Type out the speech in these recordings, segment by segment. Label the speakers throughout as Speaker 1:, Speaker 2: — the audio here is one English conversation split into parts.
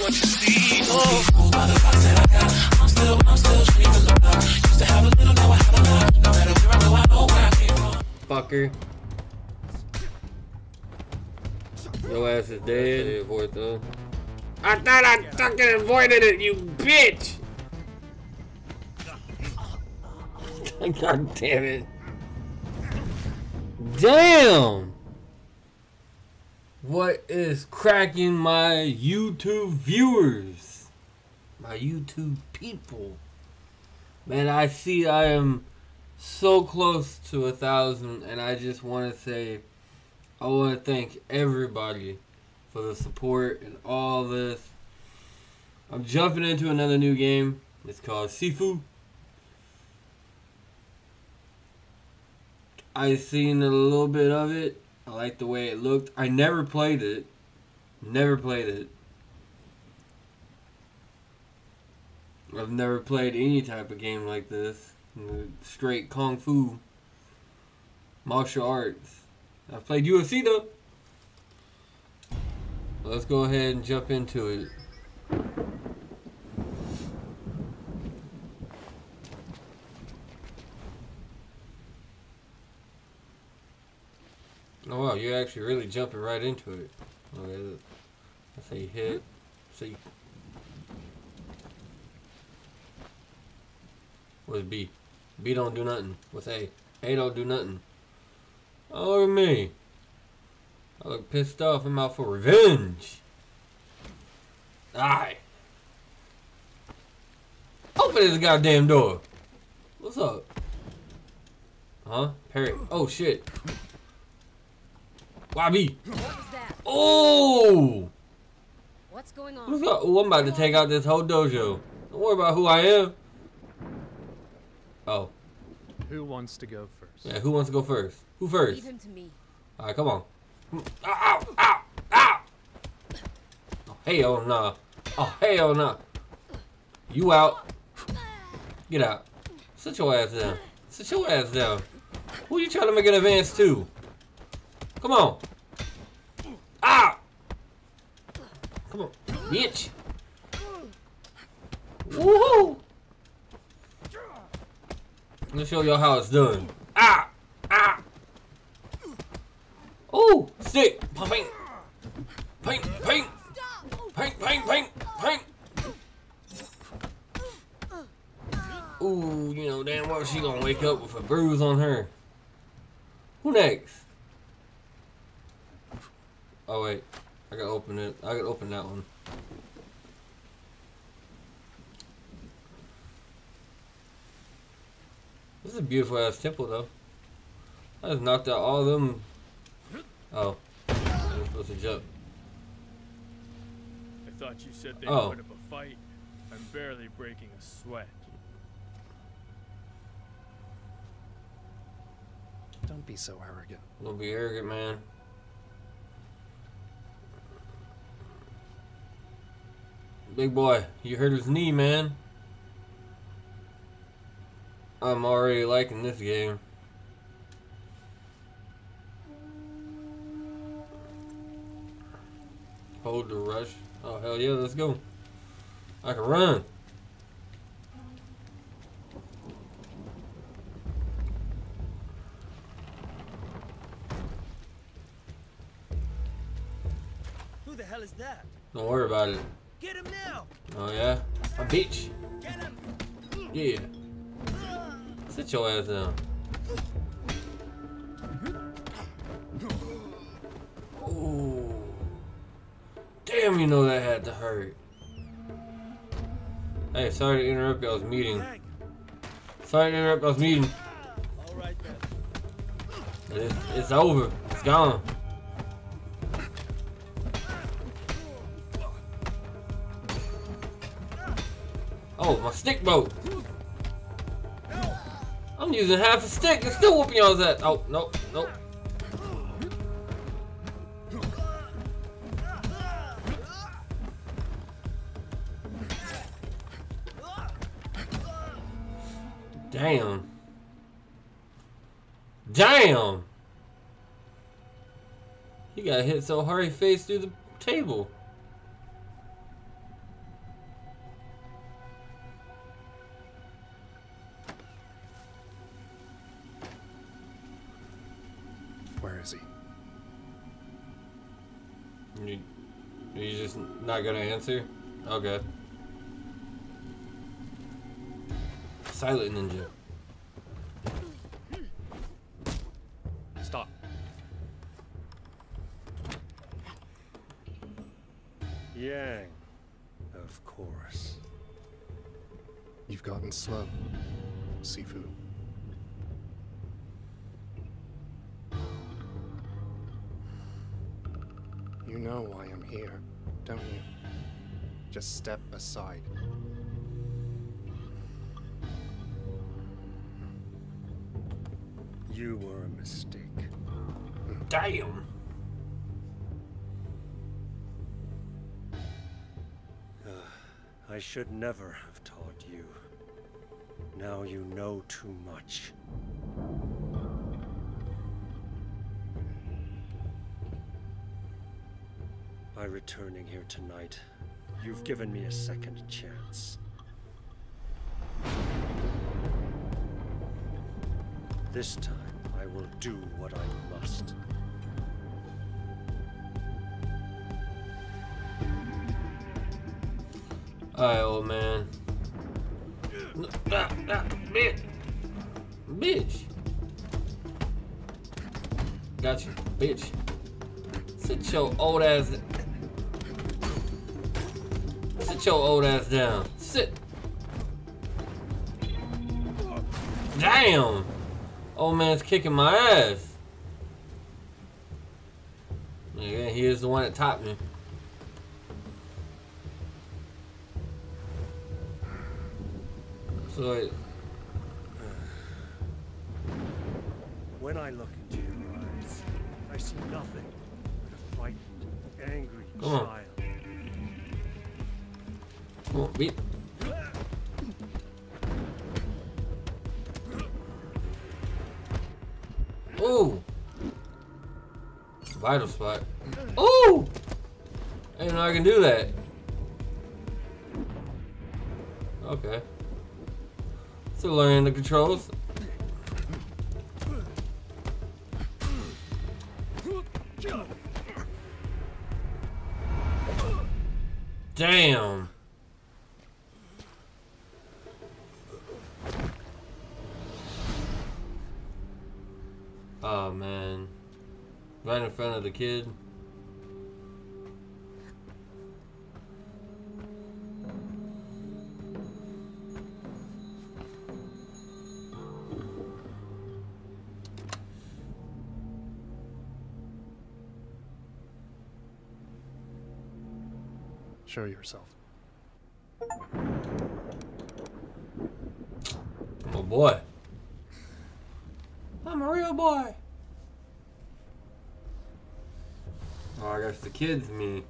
Speaker 1: what you see. Oh, by the box that I got, I'm still, I'm still dreaming the. Used to have a little, now I have a lot. No matter where I go, I know where I came from.
Speaker 2: Fucker. Your ass is dead. Avoid though. I thought I fucking avoided it, you bitch! God damn it. Damn! What is cracking my YouTube viewers? My YouTube people. Man, I see I am so close to a thousand, and I just want to say, I want to thank everybody for the support and all this. I'm jumping into another new game. It's called Sifu. I seen a little bit of it. I like the way it looked. I never played it. Never played it. I've never played any type of game like this. Straight kung fu. Martial arts. I've played UFC though. Let's go ahead and jump into it. You're actually really jumping right into it. Okay, let's uh, say hit. See. What's B? B don't do nothing. What's A? A don't do nothing. Oh, me. I look pissed off. I'm out for revenge. Die. Open this goddamn door. What's up? Huh? Parry. Oh, shit. YB.
Speaker 3: What was that?
Speaker 2: Oh!
Speaker 3: What's going on?
Speaker 2: What's up? Oh, I'm about to take out this whole dojo. Don't worry about who I am. Oh.
Speaker 4: Who wants to go first?
Speaker 2: Yeah, who wants to go first? Who first?
Speaker 3: Leave him to me.
Speaker 2: Alright, come on. Mm, ow, ow, ow, ow! Oh, hell nah. Oh, hell nah. You out. Get out. Sit your ass down. Sit your ass down. Who are you trying to make an advance to? Come on. Ah! Come on, bitch. Woohoo! Let me show y'all how it's done. Ah! Ah! Oh! Stick! Ping! Ping! Ping! Ping! Ping! Ping! Ping! Ooh, you know damn well she gonna wake up with a bruise on her. Who next? Oh wait, I gotta open it. I gotta open that one. This is a beautiful ass temple though. I just knocked out all of them. Oh, I'm supposed to jump.
Speaker 5: I thought you said they
Speaker 2: Oh.
Speaker 5: put up a fight. I'm barely breaking a sweat.
Speaker 4: Don't be so arrogant.
Speaker 2: Don't be arrogant, man. Big boy, you hurt his knee, man. I'm already liking this game. Hold the rush. Oh, hell yeah, let's go. I can run.
Speaker 1: Who the hell is that?
Speaker 2: Don't worry about it.
Speaker 1: Get him now!
Speaker 2: Oh, yeah? A bitch.
Speaker 1: Get him!
Speaker 2: Yeah. Ass down. Ooh. Damn, you know that had to hurt. Hey, sorry to interrupt y'all's meeting. Sorry to interrupt y'all's meeting. It's, it's over. It's gone. Oh, my stick broke. Using half a stick and still whooping y'all's ass. Oh, nope, nope. Damn. Damn. He got hit so hard he faced through the table.
Speaker 4: Where is he?
Speaker 2: You, you just not gonna answer? Okay. Silent ninja.
Speaker 6: Stop. Yang, of course.
Speaker 4: You've gotten slow, Sifu. Know why I'm here, don't you? Just step aside.
Speaker 6: You were a mistake.
Speaker 2: Damn.
Speaker 6: Uh, I should never have taught you. Now you know too much. Returning here tonight, you've given me a second chance. This time, I will do what I must.
Speaker 2: Alright, old man. Ah, ah, bitch. Bitch. Got you, bitch. Sit your old ass. Sit your old ass down. Sit. Damn. Old man's kicking my ass. Yeah, he is the one that topped me. So it,
Speaker 6: When I look into your eyes, I see nothing but a frightened, angry
Speaker 2: Come
Speaker 6: child.
Speaker 2: on, beat. Ooh. Vital spot. Ooh. I didn't know I can do that. Okay. Still learning the controls. Damn. Oh man. Right in front of the kid.
Speaker 4: Show yourself.
Speaker 2: Oh boy. I'm a real boy. Guess the kid's me.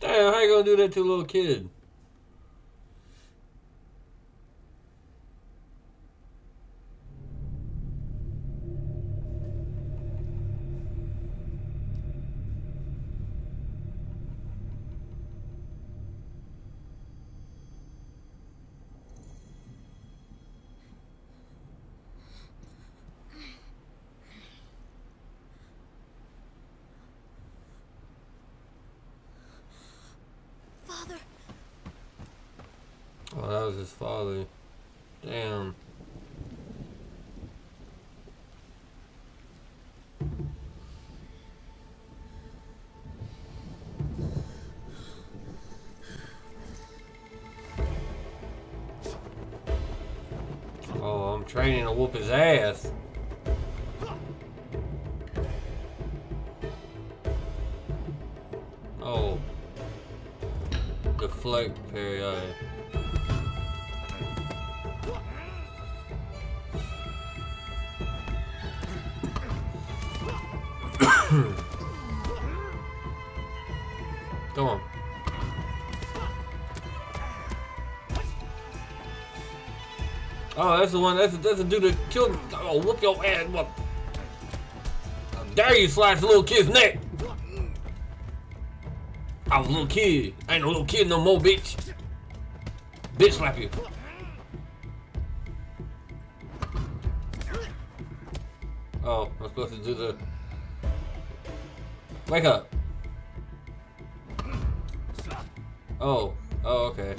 Speaker 2: Damn, how you gonna do that to a little kid? His father. Damn. Oh, I'm training to whoop his ass. Oh. Deflect parry. Oh, that's the one. That's that's the dude that killed. Oh, whoop your ass! What? How dare you slice a little kid's neck? I was a little kid. I ain't no little kid no more, bitch. Bitch slap you. Oh, I'm supposed to do the. Wake up. Oh. Oh, okay.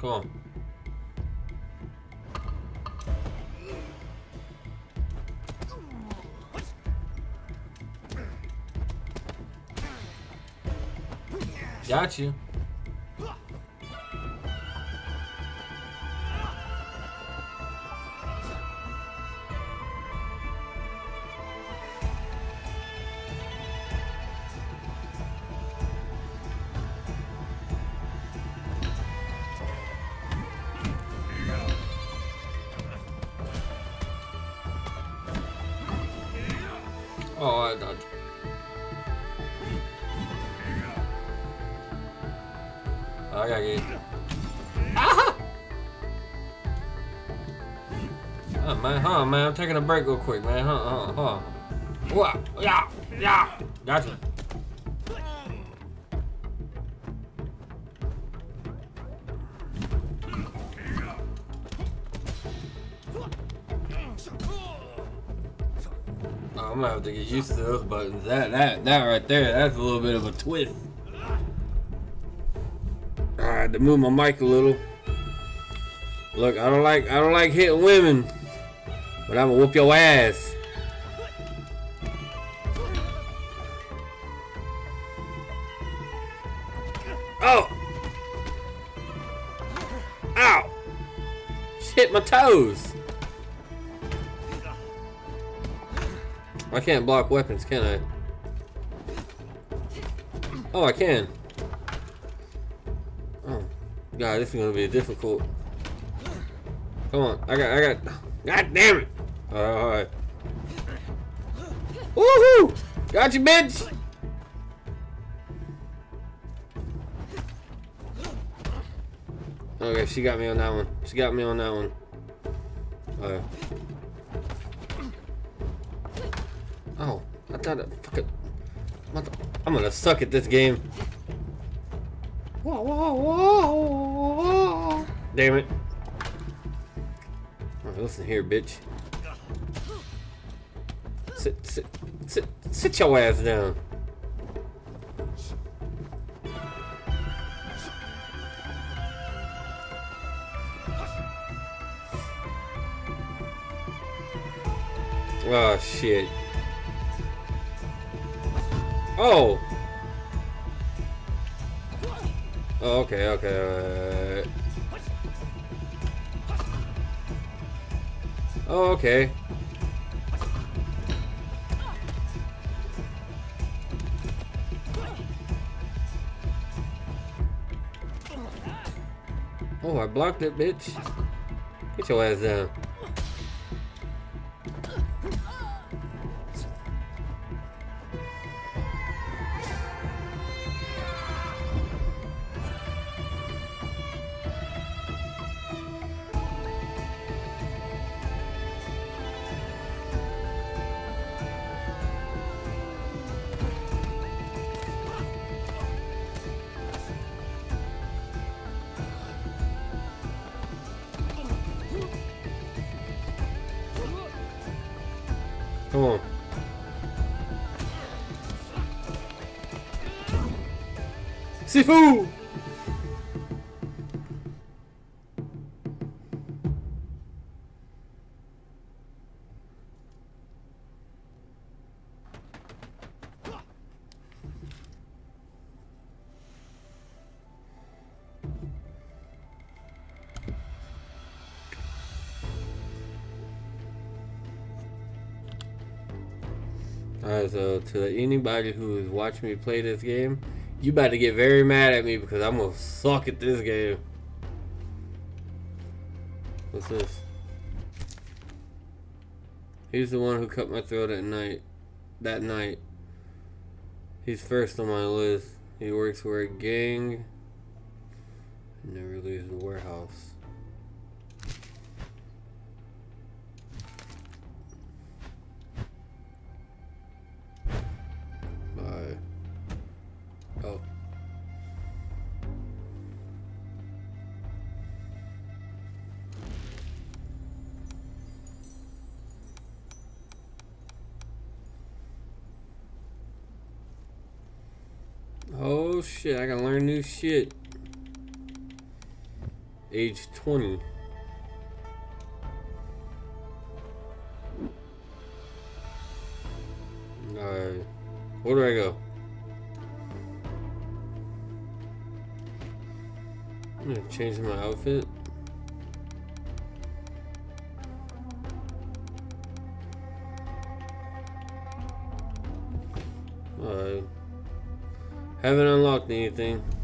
Speaker 2: Come on. Got you. Oh, man, huh, man, I'm taking a break real quick, man, huh, huh, huh. What? Yeah, yeah, gotcha. Oh, I'm gonna have to get used to those buttons. That, that, that right there, that's a little bit of a twist. I had to move my mic a little. Look, I don't like, I don't like hitting women, but I'm gonna whoop your ass. Oh! Ow! Hit my toes. I can't block weapons, can I? Oh, I can. Oh, God, this is gonna be difficult. Come on, I got, I got. God damn it! All right. Woohoo! Got you, bitch. Okay, she got me on that one. She got me on that one. Okay. Oh, I thought it fucking. I'm gonna suck at this game. Whoa, whoa, whoa, whoa. Damn it. Alright, listen here, bitch. Sit, sit, sit, sit your ass down. Oh shit. Oh. Oh, okay, okay. Oh, okay. Oh, I blocked it, bitch. Get your ass down. Come on. Sifu! So to anybody who is watching me play this game, you about to get very mad at me because I'm gonna suck at this game. What's this? He's the one who cut my throat at night. That night. He's first on my list. He works for a gang Never Oh shit, I gotta learn new shit. Age 20. Alright. Where do I go? I'm gonna change my outfit. Alright. Haven't unlocked anything.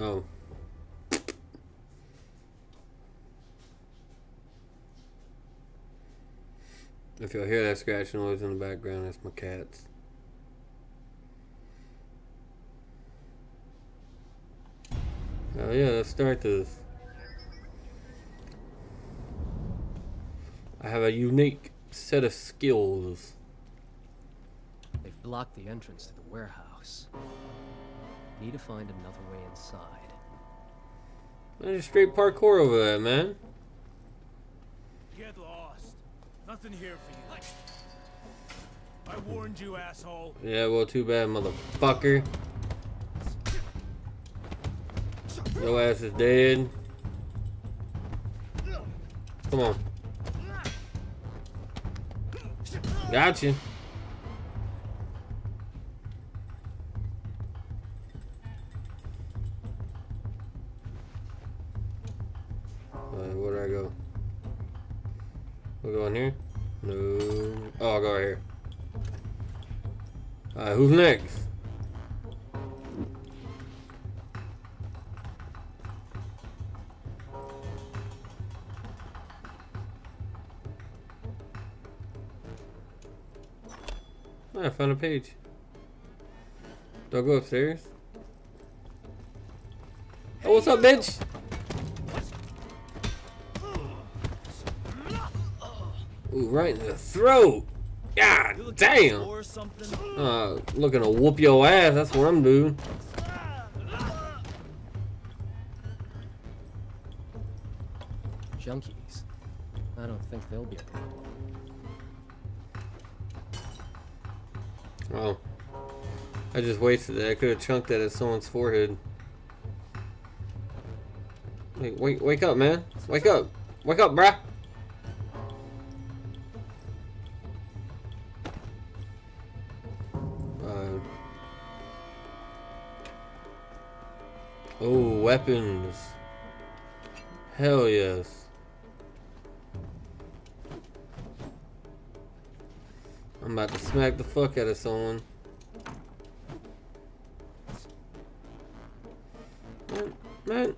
Speaker 2: Oh. If you'll hear that scratching noise in the background, that's my cats. Oh yeah, let's start this. I have a unique set of skills.
Speaker 7: They've blocked the entrance to the warehouse. Need to find another way inside.
Speaker 2: Man, just straight parkour over that, man.
Speaker 5: Get lost. Nothing here for you. I warned you, asshole.
Speaker 2: Yeah, well, too bad, motherfucker. Your ass is dead. Come on. Gotcha. Who's next? Oh, I found a page. Do I go upstairs? Oh, what's up, bitch? Ooh, right in the throat. God damn. Uh, looking to whoop your ass. That's what I'm doing.
Speaker 7: Junkies. I don't think they'll be a problem.
Speaker 2: Oh. I just wasted it. I could have chunked that at someone's forehead. Wait, wake, wake up, man. Wake up. Wake up, bruh. Weapons. Hell yes. I'm about to smack the fuck out of someone. Man, man.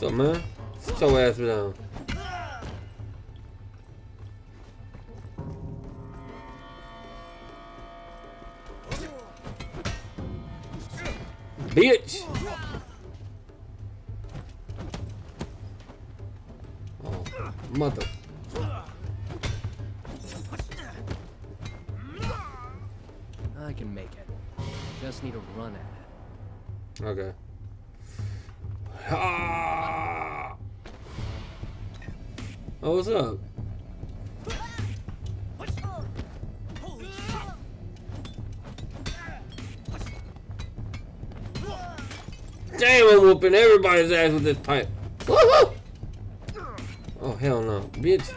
Speaker 2: Up, man? Sit your ass down. Whooping everybody's ass with this pipe. Woo woo! Oh, hell no. Bitch.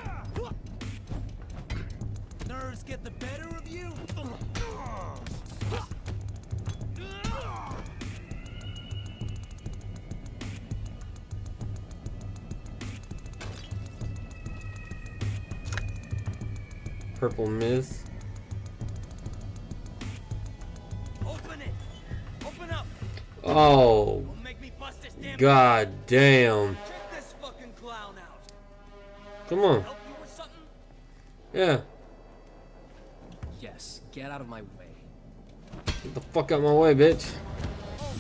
Speaker 5: get the better of you?
Speaker 2: Purple mist.
Speaker 5: Open it! Open up!
Speaker 2: Oh, god damn.
Speaker 5: Check this fucking clown out.
Speaker 2: Come on.
Speaker 5: Help you with something?
Speaker 2: Yeah.
Speaker 7: Yes, get out of my way.
Speaker 2: Get the fuck out of my way, bitch.
Speaker 3: Oh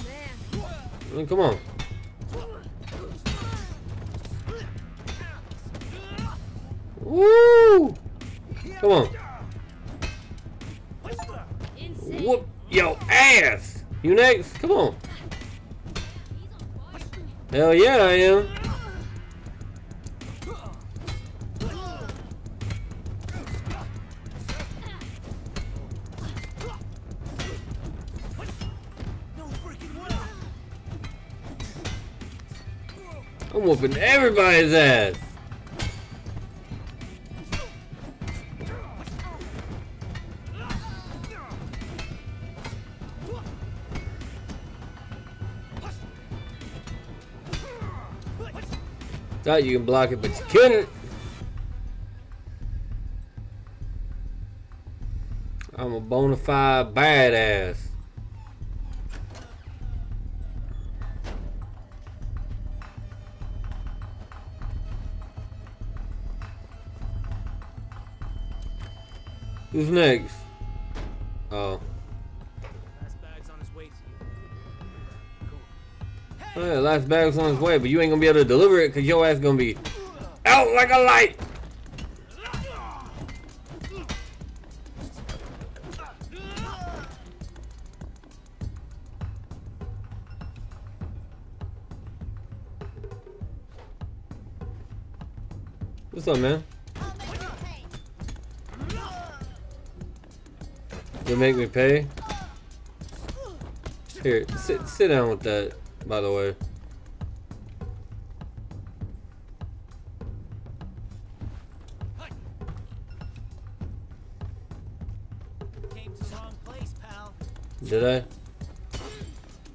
Speaker 3: man.
Speaker 2: Come on. Woo! Come on.
Speaker 3: Insane.
Speaker 2: Whoop your ass. You next? Come on. Hell yeah, I am. I'm whooping everybody's ass. Thought you can block it, but you couldn't. I'm a bona fide badass. Who's next? Oh. Yeah, last bag's on his way, but you ain't gonna be able to deliver it because your ass gonna be out like a light. What's up, man? You make me pay? Here, sit sit down with that, by the way.
Speaker 5: Came to the wrong place, pal.
Speaker 2: Did I?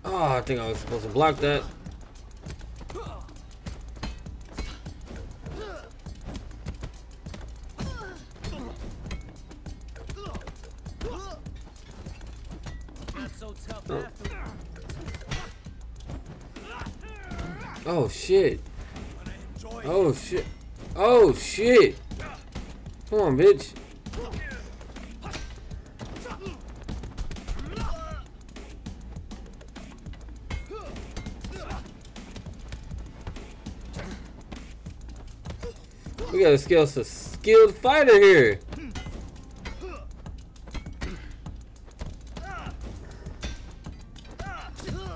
Speaker 2: Oh, I think I was supposed to block that.
Speaker 5: Not so tough oh.
Speaker 2: Oh shit. Oh shit. Oh shit. Come on, bitch. We got a skilled, a skilled fighter here.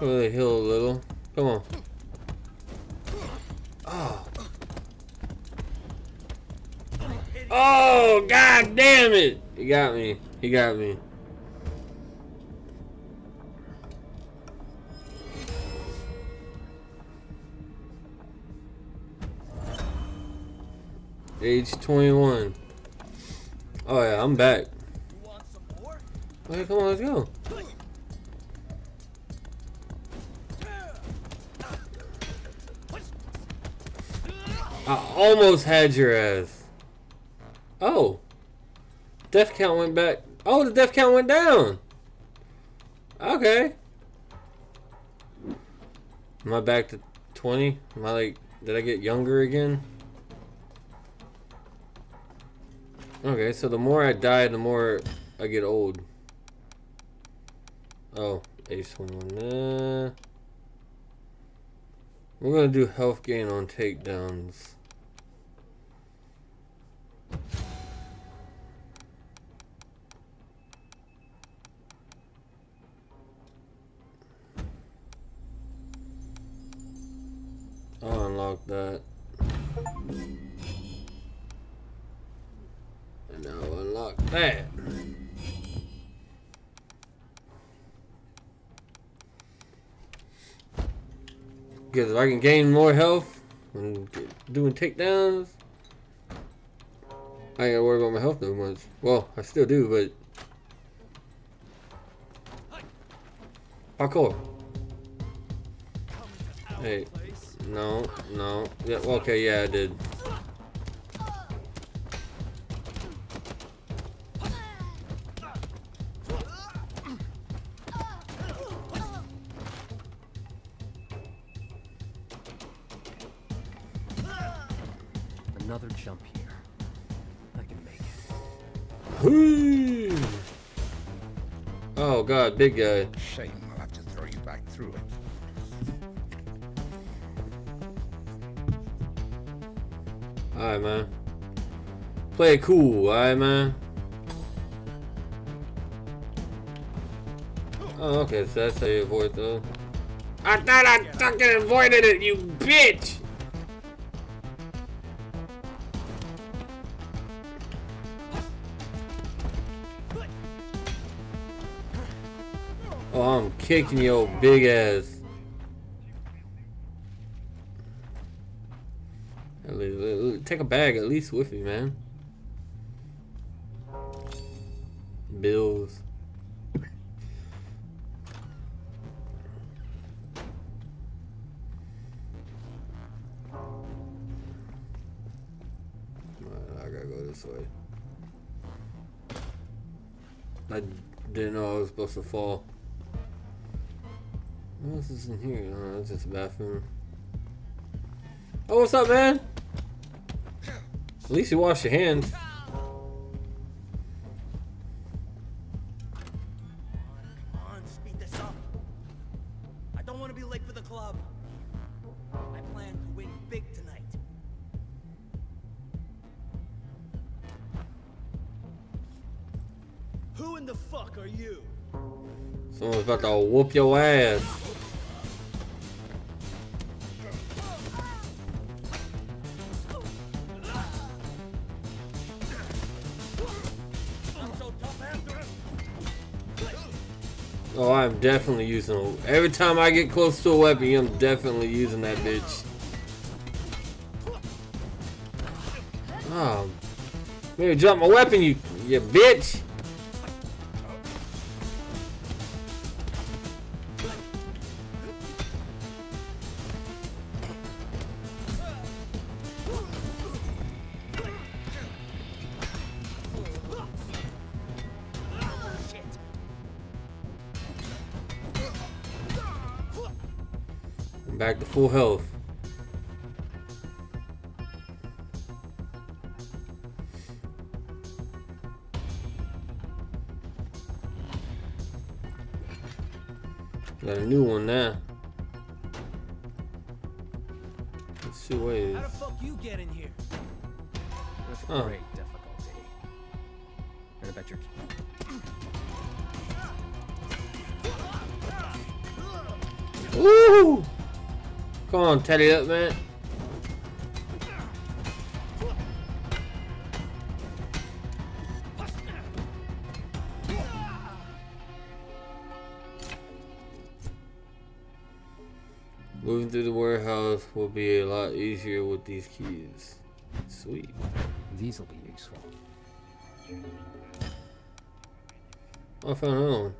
Speaker 2: Really heal a little. Come on. God damn it! He got me. He got me. Age 21. Oh yeah, I'm back. Okay, come on, let's go. I almost had your ass. Oh. Death count went back. Oh, the death count went down. Okay. Am I back to 20? Am I like, did I get younger again? Okay, so the more I die, the more I get old. Oh, age 21. Nah. We're gonna do health gain on takedowns. That. And now unlock that. Because if I can gain more health when doing takedowns, I ain't gotta worry about my health no much. Well, I still do, but. Parkour. Hey. No, no. Yeah, okay, yeah, I did.
Speaker 7: Another jump here. I can make it.
Speaker 2: Whee! Oh god, big guy. Alright, man. Play it cool, alright, man. Oh, okay, so that's how you avoid those. I thought I fucking avoided it, you bitch! Oh, I'm kicking your big ass. At least, at least- take a bag at least with you, man. Bills. I gotta go this way. I didn't know I was supposed to fall. What else is in here? Oh, it's just a bathroom. Oh, what's up, man? At least you wash your hands. Whoop your speed definitely using a, every time I get close to a weapon, I'm definitely using that bitch. Oh, maybe drop my weapon, you, you bitch. Full health. Got a new one now. Let's two ways.
Speaker 5: How the fuck you get in here?
Speaker 7: With
Speaker 2: Oh.
Speaker 7: great difficulty. And I bet you're
Speaker 2: Woo! Come on, teddy up, man. Moving through the warehouse will be a lot easier with these keys. Sweet.
Speaker 7: These will be useful.
Speaker 2: I found another one.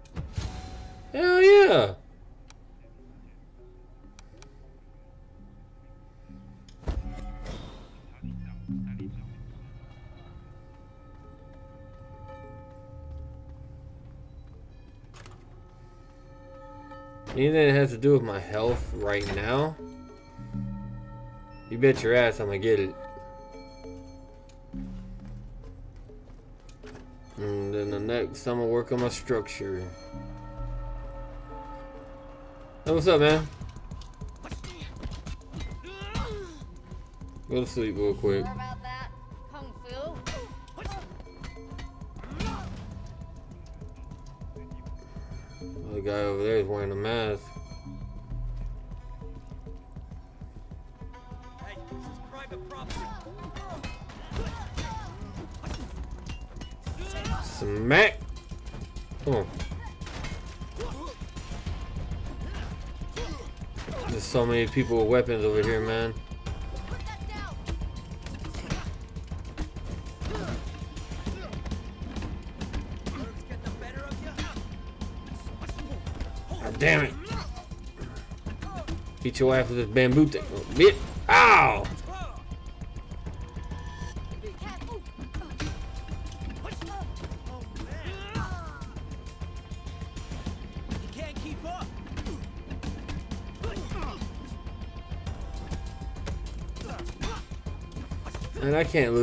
Speaker 2: Hell yeah! Anything that has to do with my health right now, you bet your ass I'm gonna get it. And then the next, I'm gonna work on my structure. Hey, what's up, man? Go to sleep real quick. many people with weapons over here, man. Damn it. Beat your ass with this bamboo thing. Oh, Bit. Ow!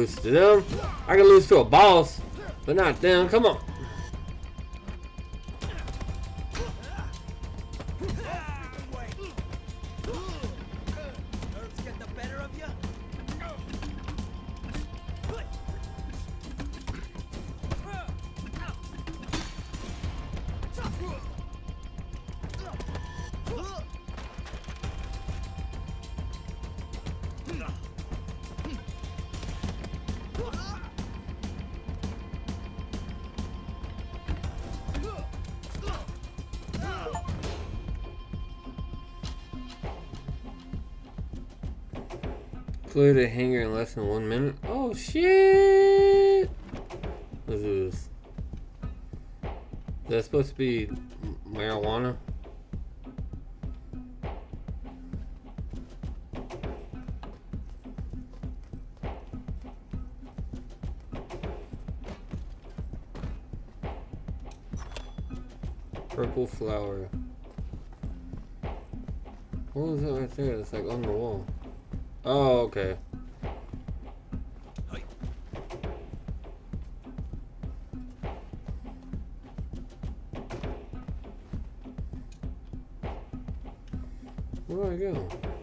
Speaker 2: Lose to them. I can lose to a boss, but not them. Come on. Clear the hangar in less than one minute. Oh shit! What is this? Is that supposed to be marijuana? Purple flower. What was that right there? It's like on the wall. Oh, okay. Where do I go?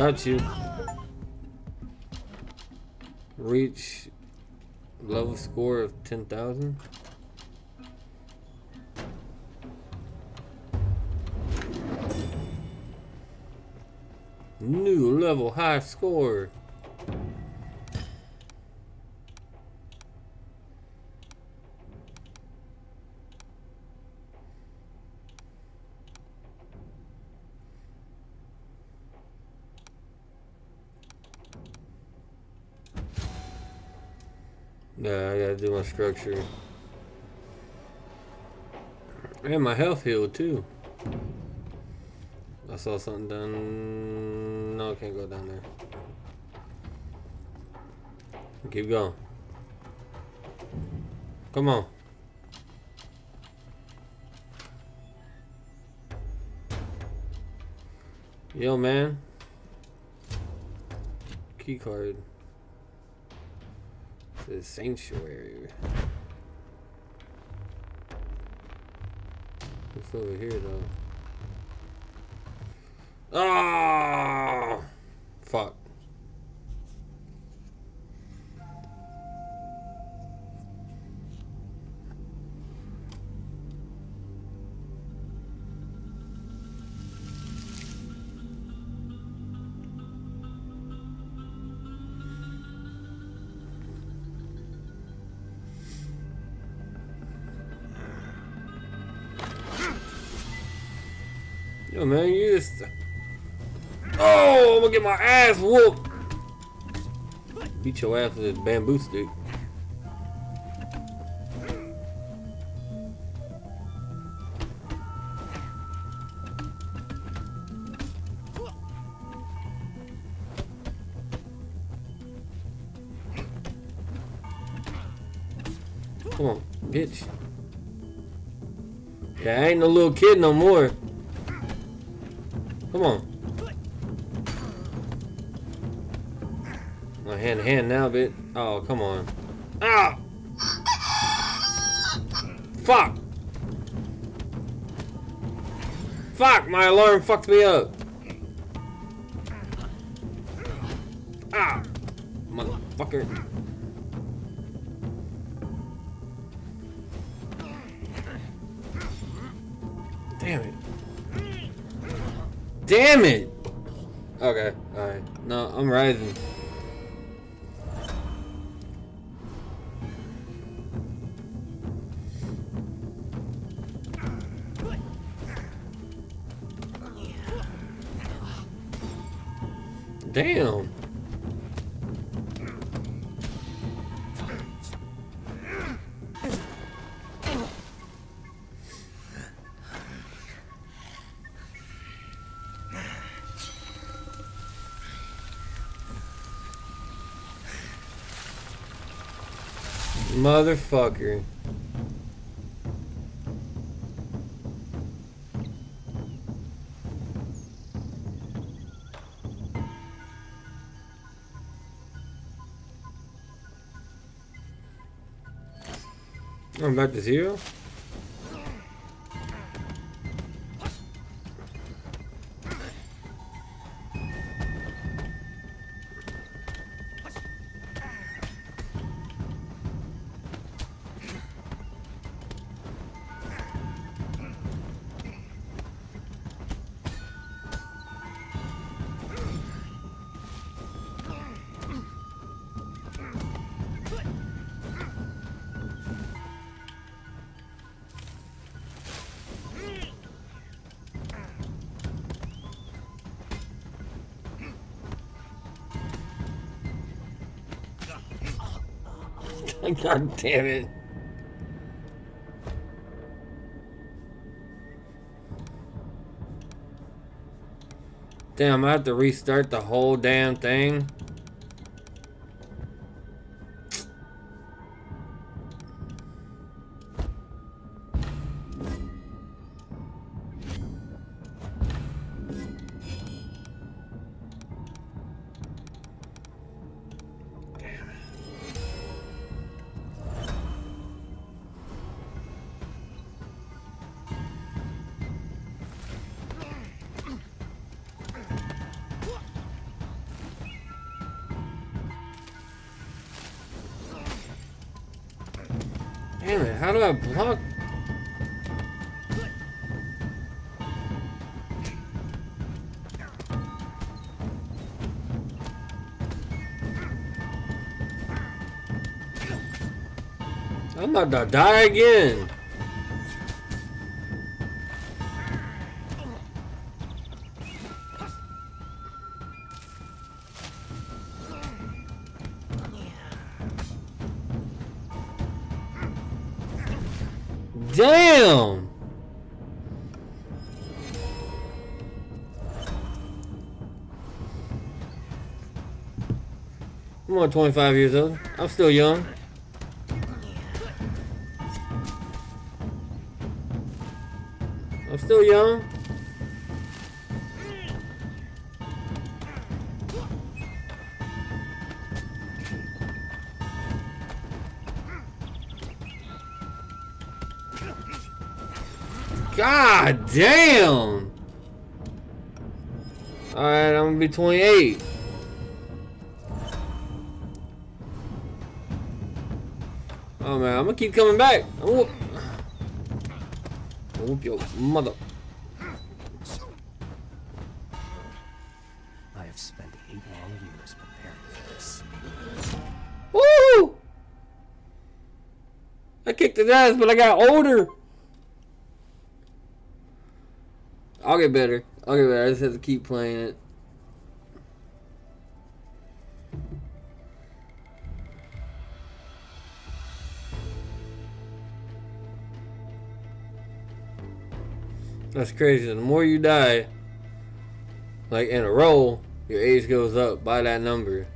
Speaker 2: Got you. Reach level score of 10,000. New level high score. Yeah, I gotta do my structure. And my health healed too. I saw something down. No, I can't go down there. Keep going. Come on. Yo, man. Key card. Says sanctuary. What's over here though? Ah! Fuck. Yo, man, you just. Oh, I'm gonna get my ass whooped. Beat your ass with this bamboo stick. Come on, bitch. Yeah, I ain't no little kid no more. Come on. My hand to hand now, bit. Oh, come on. Ah! Fuck! Fuck! My alarm fucked me up. Motherfucker. I'm back to zero. God damn it. Damn, I have to restart the whole damn thing. About to die again. Damn! I'm only 25 years old. I'm still young. Young. God damn! Alright, I'm gonna be 28. Oh man, I'm gonna keep coming back. I'm gonna whoop your mother. But I got older. I'll get better. I'll get better. I just have to keep playing it. That's crazy. The more you die, like in a row, your age goes up by that number.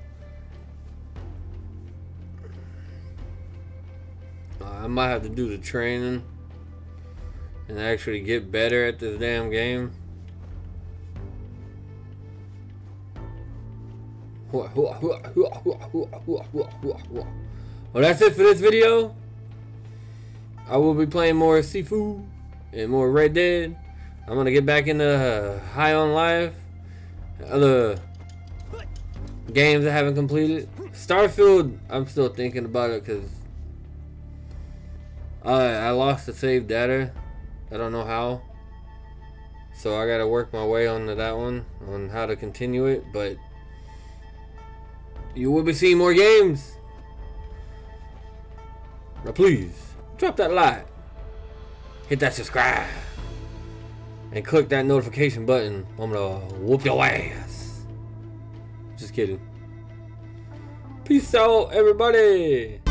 Speaker 2: I might have to do the training and actually get better at this damn game. Well, that's it for this video. I will be playing more Sifu and more Red Dead. I'm gonna get back into uh, High on Life, other games I haven't completed. Starfield, I'm still thinking about it because I I lost the save data. I don't know how. So I gotta work my way onto that one on how to continue it, but you will be seeing more games. Now please drop that like, hit that subscribe, and click that notification button. I'm gonna whoop your ass. Just kidding. Peace out, everybody.